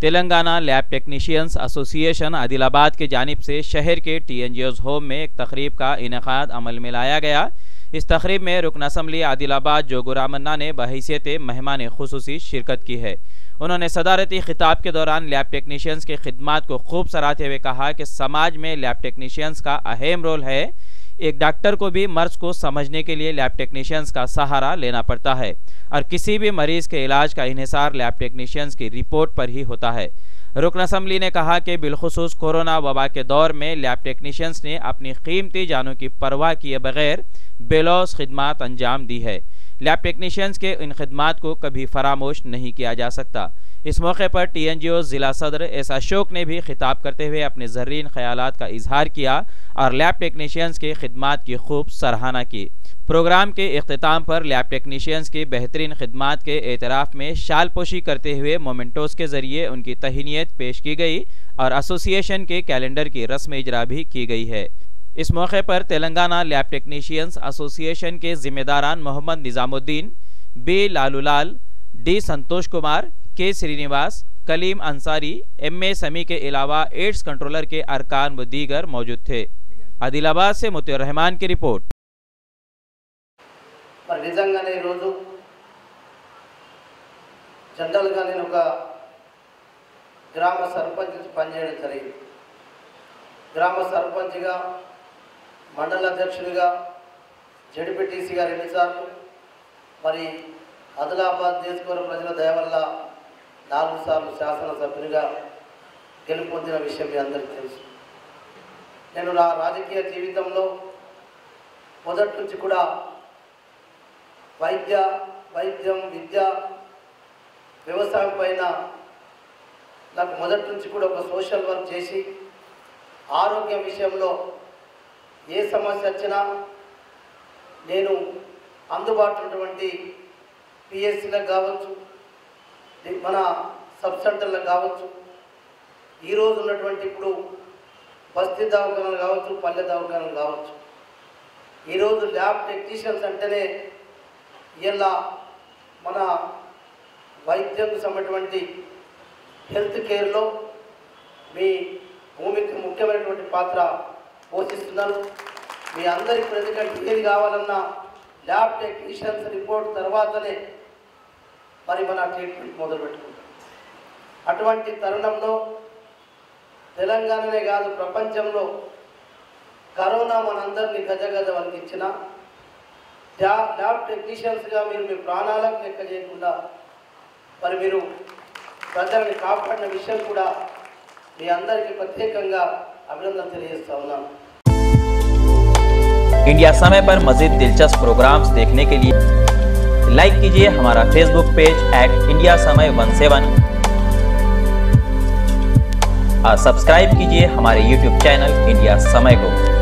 Telangana lab technicians association Adilabad की जानिब से शहर के टी एन होम में एक तकरीब का इनका अमल में लाया गया। इस तकरीब में रुकन असम्बली आदिलाबाद जोगुरामन्ना ने बहसीत मेहमान खसूसी शिरकत की है। उन्होंने सदारती खिताब के दौरान लैब टेक्नीशियंस की खिदमत को खूब सराहते हुए कहा कि समाज में लैब टेक्नीशियंस का अहम रोल है। एक डॉक्टर को भी मर्ज को समझने के लिए लैब टेक्नीशियंस का सहारा लेना पड़ता है और किसी भी मरीज़ के इलाज का इहिसार लैब टेक्नीशियंस की रिपोर्ट पर ही होता है। रुकन असम्बली ने कहा कि बिलखसूस कोरोना वबा के दौर में लैब टेक्नीशियंस ने अपनी कीमती जानों की परवाह किए बगैर बेलौस खिदमत अंजाम दी है। लैब टेक्नीशियंस के इन खदमात को कभी फरामोश नहीं किया जा सकता। इस मौके पर टी एन जी ओ ज़िला सदर एस अशोक ने भी खिताब करते हुए अपने जर्रीन ख्याल का इजहार किया और लैब टेक्नीशियंस के खदमात की खूब सराहना की। प्रोग्राम के अख्ताम पर लैब टेक्नीशियंस की बेहतरीन खदमात के एतराफ़ में शाल पोशी करते हुए मोमेंटोस के ज़रिए उनकी तहनीत पेश की गई और एसोसिएशन के कैलेंडर की रस्म इजरा भी की गई है। इस मौके पर तेलंगाना लैब टेक्नीशियंस एसोसिएशन के जिम्मेदारान Mohammed Nizamuddin, B Lalulal, D Santosh Kumar के श्रीनिवास कलीम अंसारी एम ए समी के अलावा एड्स कंट्रोलर के अरकान व दीगर मौजूद थे आदिलाबाद से मुतिर रहमान की रिपोर्ट మరి నిజంగానే ఈరోజు జనరల్గా నేను ఒక గ్రామ సర్పంచ్ పనిచేయడం జరిగింది గ్రామ సర్పంచ్గా మండల అధ్యక్షుడిగా జడ్పీటీసీగా రెండుసార్లు మరి ఆదిలాబాద్ నియోజకవర్గ ప్రజల దయ వల్ల నాలుగు సార్లు శాసనసభ్యునిగా గెలుపొందిన విషయం మీ అందరికీ తెలుసు. నేను నా రాజకీయ జీవితంలో మొదటి నుంచి కూడా వైద్య వైద్యం విద్య వ్యవసాయం పైన నాకు మొదటి నుంచి కూడా ఒక సోషల్ వర్క్ చేసి ఆరోగ్య విషయంలో ఏ సమస్య వచ్చినా నేను అందుబాటులో ఉన్నటువంటి పిఎస్సీలకు కావచ్చు మన సబ్ సెంటర్లు కావచ్చు. ఈరోజు ఉన్నటువంటి ఇప్పుడు బస్తీ దవాఖానలు కావచ్చు పల్లె దవాఖానలు కావచ్చు. ఈరోజు ల్యాబ్ టెక్నీషియన్స్ అంటేనే ఇలా మన వైద్యంకు సంబంధించినటువంటి హెల్త్ కేర్లో మీ భూమికి ముఖ్యమైనటువంటి పాత్ర పోషిస్తున్నారు. మీ అందరి ఎందుకంటే ఏది కావాలన్నా ల్యాబ్ టెక్నీషియన్స్ రిపోర్ట్ తర్వాతనే మరి మన ట్రీట్మెంట్ మొదలు పెట్టుకుంటాం అటువంటి తరుణంలో తెలంగాణనే కాదు ప్రపంచంలో కరోనా మనందరినీ గజగజ వణికించిన ల్యాబ్ ల్యాబ్ టెక్నీషియన్స్గా మీరు మీ ప్రాణాలకు లెక్క చేయకుండా మరి మీరు ప్రజల్ని కాపాడిన విషయం కూడా మీ అందరికీ ప్రత్యేకంగా అభినందన తెలియజేస్తా ఉన్నాను इंडिया समय पर मजीद दिलचस्प प्रोग्राम्स देखने के लिए लाइक कीजिए हमारा Facebook page at India Samay one seven और सब्सक्राइब कीजिए हमारे यूट्यूब चैनल इंडिया समय को।